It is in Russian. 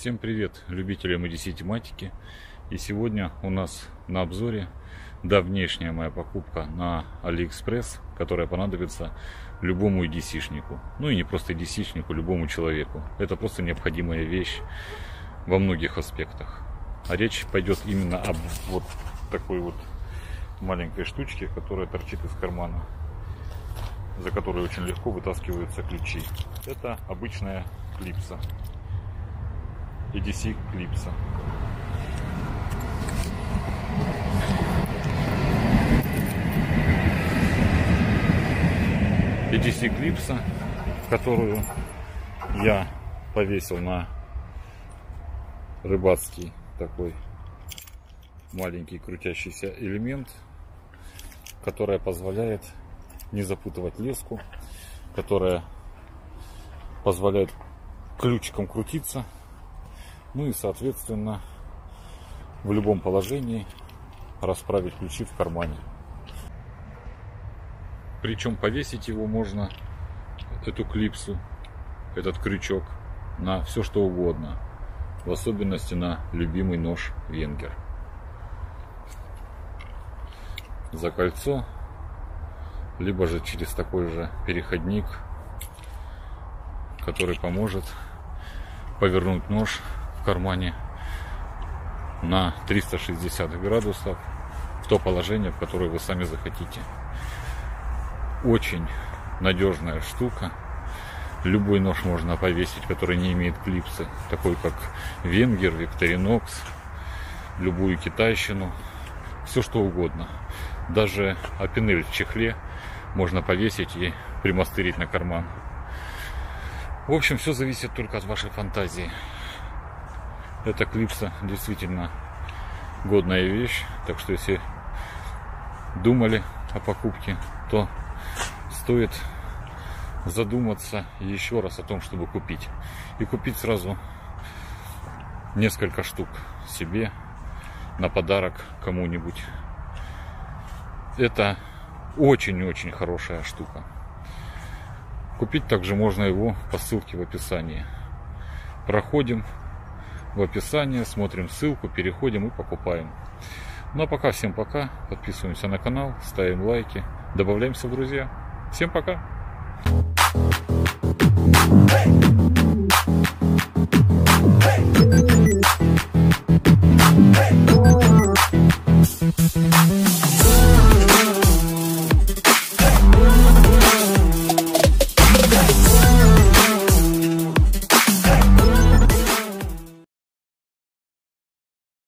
Всем привет любителям EDC тематики. И сегодня у нас на обзоре давнешняя моя покупка на AliExpress, которая понадобится любому EDC-шнику. Ну и не просто EDC-шнику, любому человеку. Это просто необходимая вещь во многих аспектах. А речь пойдет именно об вот такой вот маленькой штучке, которая торчит из кармана, за которой очень легко вытаскиваются ключи. Это обычная клипса. EDC клипса. EDC клипса, которую я повесил на рыбацкий такой маленький крутящийся элемент, которая позволяет не запутывать леску, которая позволяет ключиком крутиться ну и, соответственно, в любом положении расправить ключи в кармане. Причем повесить его можно, эту клипсу, этот крючок, на все что угодно. В особенности на любимый нож венгер. За кольцо, либо же через такой же переходник, который поможет повернуть нож в кармане на 360 градусов в то положение, в которое вы сами захотите. Очень надежная штука. Любой нож можно повесить, который не имеет клипсы, такой как Венгер, Викторинокс, любую китайщину, все что угодно. Даже апинель в чехле можно повесить и примастырить на карман. В общем, все зависит только от вашей фантазии. Эта клипса действительно годная вещь. Так что если думали о покупке, то стоит задуматься еще раз о том, чтобы купить. И купить сразу несколько штук себе на подарок кому-нибудь. Это очень-очень хорошая штука. Купить также можно его по ссылке в описании. Проходим в описании, смотрим ссылку, переходим и покупаем. Ну а пока всем пока, подписываемся на канал, ставим лайки, добавляемся в друзья. Всем пока! Hey!